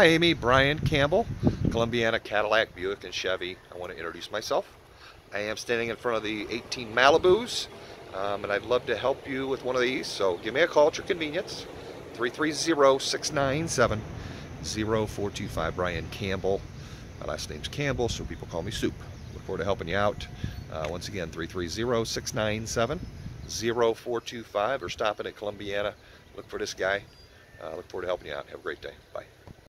Hi Amy, Bryan Campbell, Columbiana Cadillac, Buick, and Chevy. I want to introduce myself. I am standing in front of the 18 Malibus, um, and I'd love to help you with one of these. So give me a call at your convenience, 330-697-0425. Bryan Campbell. My last name's Campbell, so people call me Soup. Look forward to helping you out. Uh, once again, 330-697-0425 or stop at Columbiana. Look for this guy. Uh, look forward to helping you out. Have a great day. Bye.